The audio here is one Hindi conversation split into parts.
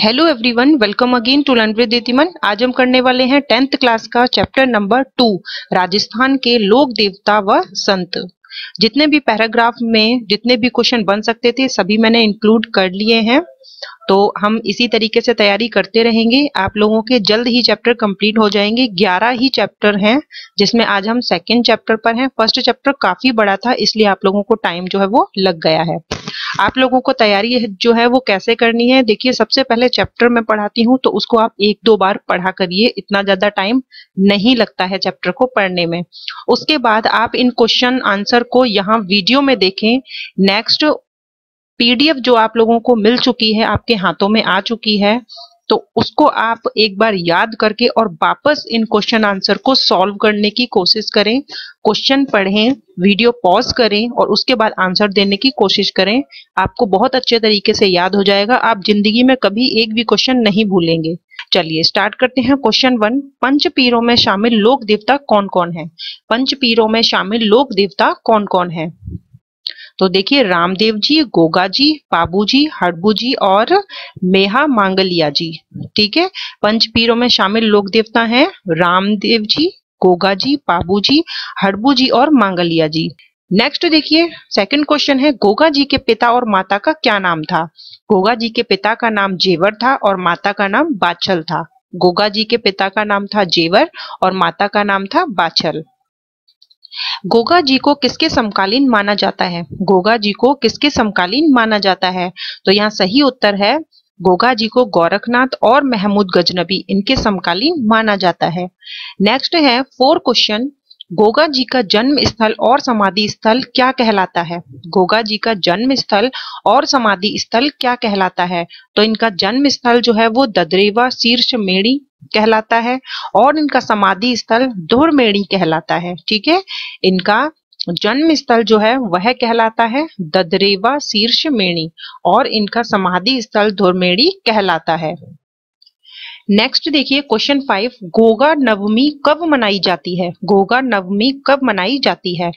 Hello everyone welcome again to with Ditiman आज हम करने वाले हैं टेंथ क्लास का चैप्टर नंबर टू राजस्थान के लोक देवता व संत। जितने भी पैराग्राफ में जितने भी क्वेश्चन बन सकते थे, सभी मैंने इंक्लूड कर लिए हैं। तो हम इसी तरीके से तैयारी करते रहेंगे। आप लोगों के जल्द ही चैप्टर कंप्लीट हो जाएँगे। 11 ही चैप्टर हैं, जिसमें आज हम सेकेंड चैप्टर पर हैं। फ़र्स्ट चैप्टर काफ़ी बड़ा था, इसलिए आप लोगों को टाइम जो है वो लग गया है। आप लोगों को तैयारी जो है वो कैसे करनी है? देखिए, सबसे पहले चैप्टर में पढ़ाती हूँ तो उसको आप एक दो बार पढ़ा करिए, इतना ज़्यादा टाइम नहीं लगता है चैप्टर को पढ़ने में। उसके बाद आप इन क्वेश्चन आंसर को यहाँ वीडियो में देखें। नेक्स्ट पीडीएफ जो आप लोगों को मिल चुकी है, आपके हाथों में आ चुकी है। तो उसको आप एक बार याद करके और वापस इन क्वेश्चन आंसर को सॉल्व करने की कोशिश करें। क्वेश्चन पढ़ें वीडियो पॉज करें और उसके बाद आंसर देने की कोशिश करें। आपको बहुत अच्छे तरीके से याद हो जाएगा। आप ज़िंदगी में कभी एक भी क्वेश्चन नहीं भूलेंगे। चलिए स्टार्ट करते हैं क्वेश्चन वन पंच पीरों में शामिल लोक देवता कौन कौन है? पंच पीरों में शामिल लोक देवता कौन कौन है? तो देखिए, रामदेव जी, गोगा जी, बाबू जी हड़बू जी और मेहा मांगलिया जी, ठीक है? पंच पीरों में शामिल लोक देवता हैं रामदेव जी, गोगा जी, बाबू जी हड़बू जी और मांगलिया जी। नेक्स्ट देखिए सेकंड क्वेश्चन है, गोगा जी के पिता और माता का क्या नाम था? गोगा जी के पिता का नाम जेवर था और माता का नाम बाछल था। गोगा जी के पिता का नाम था जेवर और माता का नाम था बाछल। गोगा जी को किसके समकालीन माना जाता है? गोगा जी को किसके समकालीन माना जाता है? तो यहाँ सही उत्तर है, गोगा जी को गोरखनाथ और महमूद गजनबी इनके समकालीन माना जाता है। नेक्स्ट है फोर क्वेश्चन गोगा जी का जन्म स्थल और समाधि स्थल क्या कहलाता है? गोगा जी का जन्म स्थल और समाधि स्थल क्या कहलाता है? तो इनका जन्म स्थल जो है वो ददरेवा शीर्ष मेड़ी कहलाता है और इनका समाधि स्थल धुरमेड़ी कहलाता है, ठीक है? इनका जन्म स्थल जो है वह कहलाता है ददरेवा शीर्ष मेणी और इनका समाधि स्थल धुरमेड़ी कहलाता है। नेक्स्ट देखिए क्वेश्चन फाइव गोगा नवमी कब मनाई जाती है? गोगा नवमी कब मनाई जाती है?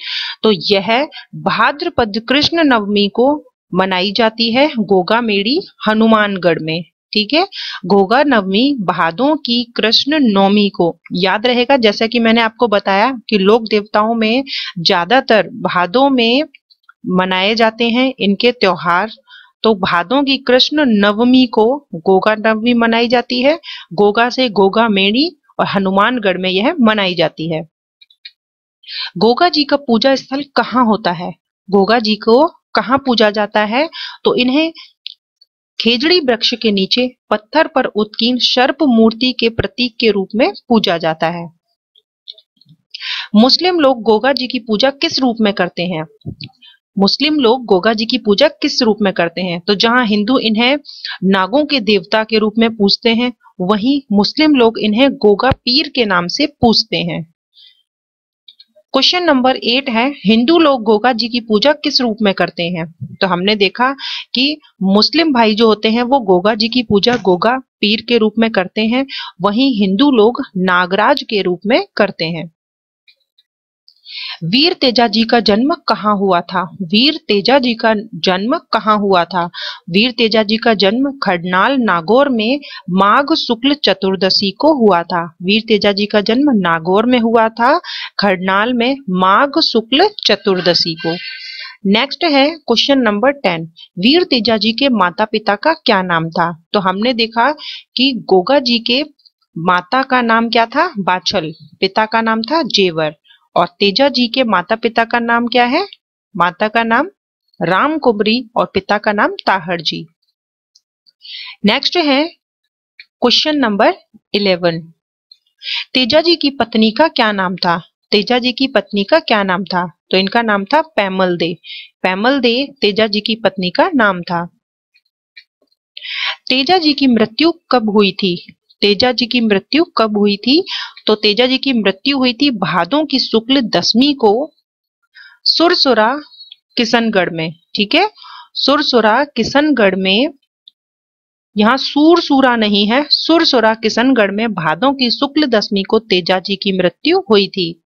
तो यह भाद्रपद कृष्ण नवमी को मनाई जाती है गोगा मेड़ी हनुमानगढ़ में, ठीक है? गोगा नवमी भादों की कृष्ण नवमी को याद रहेगा। जैसा कि मैंने आपको बताया कि लोक देवताओं में ज़्यादातर भादों में मनाए जाते हैं इनके त्योहार। तो भादों की कृष्ण नवमी को गोगा नवमी मनाई जाती है। गोगा से गोगा मेणी और हनुमानगढ़ में यह मनाई जाती है। गोगा जी का पूजा स्थल कहाँ होता है? गोगा जी को कहाँ पूजा जाता है? तो इन्हें खेजड़ी वृक्ष के नीचे पत्थर पर उत्कीर्ण सर्प मूर्ति के प्रतीक के रूप में पूजा जाता है। मुस्लिम लोग गोगा जी की पूजा किस रूप में करते हैं? मुस्लिम लोग गोगा जी की पूजा किस रूप में करते हैं? तो जहाँ हिंदू इन्हें नागों के देवता के रूप में पूजते हैं, वहीं मुस्लिम लोग इन्हें गोगा पीर के नाम से पूजते हैं। क्वेश्चन नंबर एट है, हिंदू लोग गोगा जी की पूजा किस रूप में करते हैं? तो हमने देखा कि मुस्लिम भाई जो होते हैं, वो गोगा जी की पूजा गोगा पीर के रूप में करते हैं, वहीं हिंदू लोग नागराज के रूप में करते हैं। वीर तेजा जी का जन्म कहाँ हुआ था? वीर तेजा जी का जन्म कहाँ हुआ था? वीर तेजा जी का जन्म खडनाल, नागौर में माघ शुक्ल चतुर्दशी को हुआ था। वीर तेजा जी का जन्म नागौर में हुआ था, खडनाल में माघ शुक्ल चतुर्दशी को। नेक्स्ट है question number ten Veer Teja ji के माता पिता का क्या नाम था? तो हमने देखा कि गोगा जी के माता का नाम क्या था? बाछल। पिता का नाम था जेवर। और तेजा जी के माता पिता का नाम क्या है? माता का नाम राम कुबरी और पिता का नाम ताहर जी। नेक्स्ट है question number eleven Teja ji की पत्नी का क्या नाम था? तेजा जी की पत्नी का क्या नाम था? तो इनका नाम था पैमल दे पैमल दे तेजा जी की पत्नी का नाम था। तेजा जी की मृत्यु कब हुई थी? तेजा जी की मृत्यु कब हुई थी? तो तेजा जी की मृत्यु हुई थी भादों की शुक्ल दसवीं को सुरसुरा किशनगढ़ में, ठीक है? सुरसुरा किशनगढ़ में, यहाँ सूरसुरा नहीं है, सुरसुरा किशनगढ़ में भादों की शुक्ल दसवीं को तेजा जी की मृत्यु हुई थी।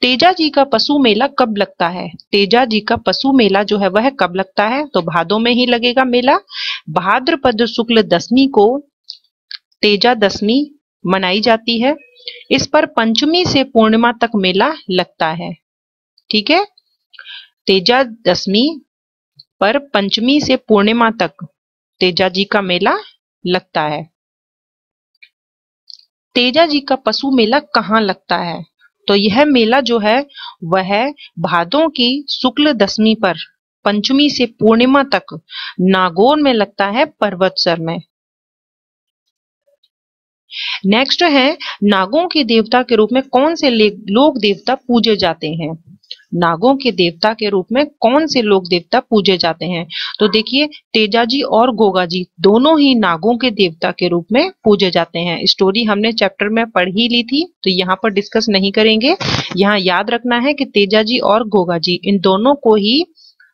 तेजा जी का पशु मेला कब लगता है? तेजा जी का पशु मेला जो है वह कब लगता है? तो भादों में ही लगेगा मेला। भाद्रपद शुक्ल दसवीं को तेजा दसवीं मनाई जाती है। इस पर पंचमी से पूर्णिमा तक मेला लगता है। ठीक है? तेजा दसवीं पर पंचमी से पूर्णिमा तक तेजा जी का मेला लगता है। तेजा जी का पशु मेला कहाँ लगता है? तो यह मेला जो है, वह भादों की शुक्ल दशमी पर पंचमी से पूर्णिमा तक नागौर में लगता है, पर्वतसर में। नेक्स्ट है, नागों के देवता के रूप में कौन से लोक देवता पूजे जाते हैं? नागों के देवता के रूप में कौन से लोक देवता पूजे जाते हैं? तो देखिए तेजाजी और गोगा जी दोनों ही नागों के देवता के रूप में पूजे जाते हैं। स्टोरी हमने चैप्टर में पढ़ ही ली थी तो यहाँ पर डिस्कस नहीं करेंगे। यहाँ याद रखना है कि तेजाजी और गोगा जी, इन दोनों को ही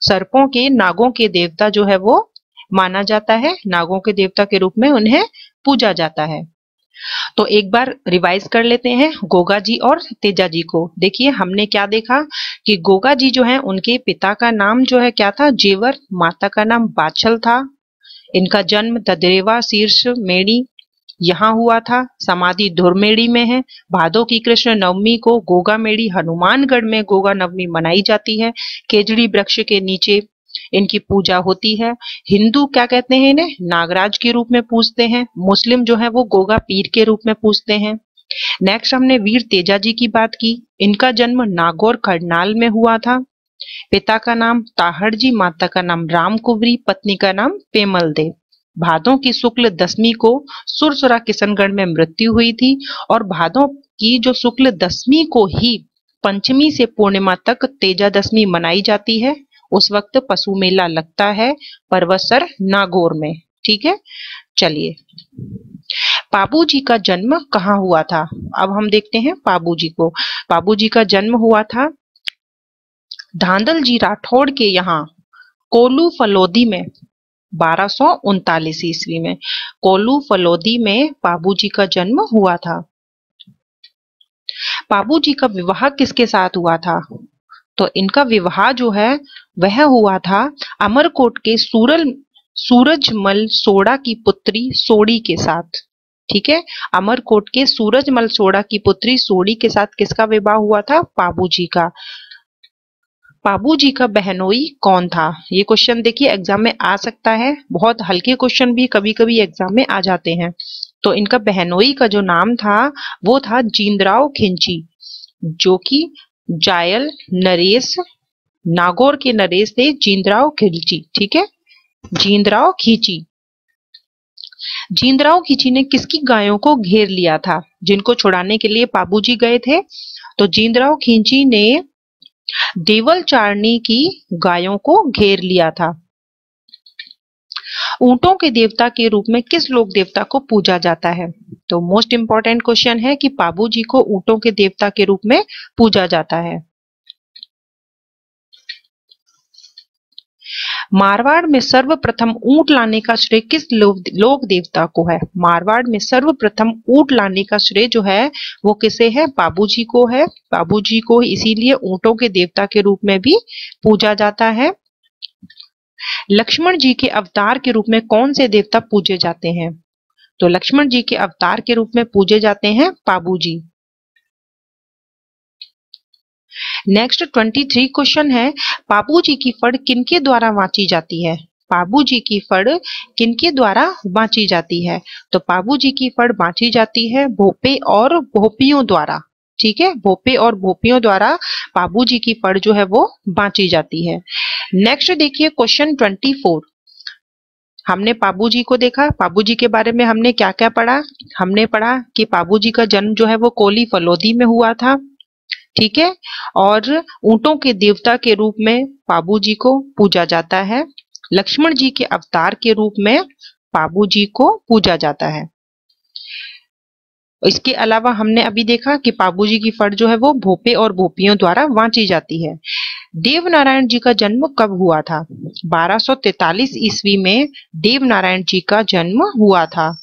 सर्पों के, नागों के देवता जो है वो माना जाता है। नागों के देवता के रूप में उन्हें पूजा जाता है। तो एक बार रिवाइज कर लेते हैं गोगा जी और तेजा जी को। देखिए, हमने क्या देखा कि गोगा जी जो है, उनके पिता का नाम जो है क्या था? जेवर, माता का नाम बाछल था। इनका जन्म ददरेवा, शीर्ष मेड़ी, यहाँ हुआ था। समाधि धुरमेड़ी में है। भादो की कृष्ण नवमी को गोगा मेड़ी हनुमानगढ़ में गोगा नवमी मनाई जाती है। केजड़ी वृक्ष के नीचे इनकी पूजा होती है। हिंदू क्या कहते हैं इन्हें? नागराज के रूप में पूजते हैं। मुस्लिम जो है, वो गोगा पीर के रूप में पूजते हैं। नेक्स्ट हमने वीर तेजा जी की बात की। इनका जन्म नागौर करनाल में हुआ था। पिता का नाम ताहड़ जी, माता का नाम राम कुवरी, पत्नी का नाम पेमल देव। भादों की शुक्ल दसवीं को सुरसुरा किशनगढ़ में मृत्यु हुई थी और भादों की जो शुक्ल दसवीं को ही पंचमी से पूर्णिमा तक तेजा मनाई जाती है। उस वक्त पशु मेला लगता है परवसर नागौर में। ठीक है? चलिए। पाबू जी का जन्म कहाँ हुआ था? अब हम देखते हैं पाबू जी को। पाबू जी का जन्म हुआ था धांधल जी राठौड़ के यहाँ, कोलू फलोदी में, बारह सौ उनतालीस ईस्वी में। कोलू फलोदी में पाबू जी का जन्म हुआ था। पाबू जी का विवाह किसके साथ हुआ था? तो इनका विवाह जो है, वह हुआ था अमरकोट के सूरल सूरजमल सोड़ा की पुत्री सोड़ी के साथ। ठीक है? अमरकोट के सूरजमल सोड़ा की पुत्री सोड़ी के साथ किसका विवाह हुआ था? पाबू जी का। पाबू जी का बहनोई कौन था? ये क्वेश्चन देखिए एग्ज़ाम में आ सकता है। बहुत हल्के क्वेश्चन भी कभी कभी एग्ज़ाम में आ जाते हैं। तो इनका बहनोई का जो नाम था, वो था जींदराव खिंची, जो कि जायल, नरेश, नागौर के नरेश थे, जींदराव खिलची ठीक है? जींदराव खींची। जींदराव खींची ने किसकी गायों को घेर लिया था? जिनको छुड़ाने के लिए पाबूजी गए थे। तो जींदराव खींची ने देवल चारणी की गायों को घेर लिया था। ऊंटों के देवता के रूप में किस लोक देवता को पूजा जाता है? तो मोस्ट इंपॉर्टेंट क्वेश्चन है कि पाबू जी को ऊंटों के देवता के रूप में पूजा जाता है। मारवाड़ में सर्वप्रथम ऊँट लाने का श्रेय किस लोक देवता को है? मारवाड़ में सर्वप्रथम ऊँट लाने का श्रेय जो है, वो किसे है? बाबूजी को है। बाबूजी को इसीलिए ऊंटों के देवता के रूप में भी पूजा जाता है। लक्ष्मण जी के अवतार के रूप में कौन से देवता पूजे जाते हैं? तो लक्ष्मण जी के अवतार के रूप में पूजे जाते हैं Pabu ji next twenty three question है पाबू जी की फड़ किनके द्वारा वांची जाती है? पाबू जी की फड़ किनके द्वारा बांची जाती है? तो पाबू जी की फड़ बांची जाती है भोपे और भोपियों द्वारा। ठीक है? भोपे और भोपियों द्वारा पाबू जी की पड़ जो है वो बांची जाती है। नेक्स्ट देखिए क्वेश्चन ट्वेंटी फोर हमने पाबू जी को देखा। पाबू जी के बारे में हमने क्या क्या पढ़ा? हमने पढ़ा कि पाबू जी का जन्म जो है वो कोली फलोदी में हुआ था। ठीक है? और ऊंटों के देवता के रूप में पाबू जी को पूजा जाता है। लक्ष्मण जी के अवतार के रूप में पाबू जी को पूजा जाता है। इसके अलावा हमने अभी देखा कि पाबू जी की फट जो है वो भोपे और भोपियों द्वारा वांची जाती है। देव नारायण जी का जन्म कब हुआ था? 1243 ईस्वी में देव नारायण जी का जन्म हुआ था।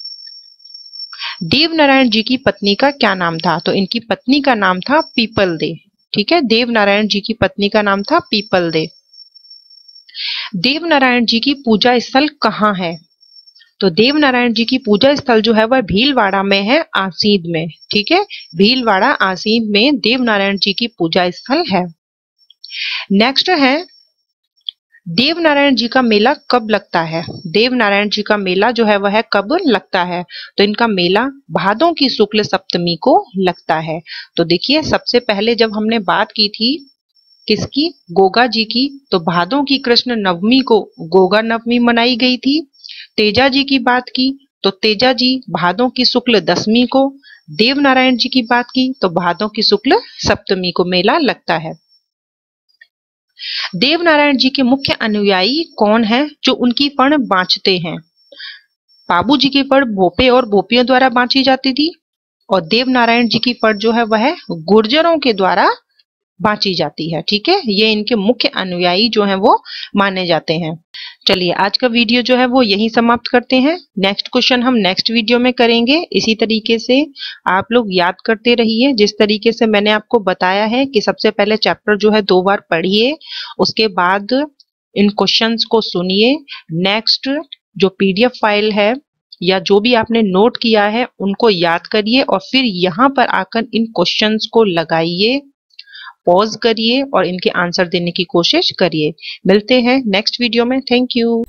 देव नारायण जी की पत्नी का क्या नाम था? तो इनकी पत्नी का नाम था पीपल दे। ठीक है? देव नारायण जी की पत्नी का नाम था पीपल देव देव नारायण जी की पूजा स्थल कहाँ है? तो देव नारायण जी की पूजा स्थल जो है वह भीलवाड़ा में है, आसीद में, ठीक है? भीलवाड़ा, आसीद में देव नारायण जी की पूजा स्थल है। नेक्स्ट है देव नारायण जी का मेला कब लगता है? देव नारायण जी का मेला जो है वह है कब लगता है? तो इनका मेला भादों की शुक्ल सप्तमी को लगता है। तो देखिए, सबसे पहले जब हमने बात की थी किसकी? गोगा जी की तो भादों की कृष्ण नवमी को, गोगा नवमी मनाई गई थी। तेजा जी की बात की तो तेजा जी भादों की शुक्ल दसवीं को देव नारायण जी की बात की तो भादों की शुक्ल सप्तमी को मेला लगता है। देव नारायण जी के मुख्य अनुयायी कौन है जो उनकी पर्ण बांचते हैं? बाबू जी की पढ़ भोपे और भोपियों द्वारा बांची जाती थी, और देव नारायण जी की पढ़ जो है वह गुर्जरों के द्वारा बांची जाती है, ठीक है? ये इनके मुख्य अनुयायी जो हैं वो माने जाते हैं। चलिए आज का वीडियो जो है वो यही समाप्त करते हैं। नेक्स्ट क्वेश्चन हम नेक्स्ट वीडियो में करेंगे। इसी तरीके से आप लोग याद करते रहिए। जिस तरीके से मैंने आपको बताया है कि सबसे पहले चैप्टर जो है दो बार पढ़िए, उसके बाद इन क्वेश्चंस को सुनिए। नेक्स्ट जो पीडीएफ फ़ाइल है या जो भी आपने नोट किया है, उनको याद करिए और फिर यहाँ पर आकर इन क्वेश्चंस को लगाइए। पॉज करिए और इनके आंसर देने की कोशिश करिए। मिलते हैं नेक्स्ट वीडियो में। Thank you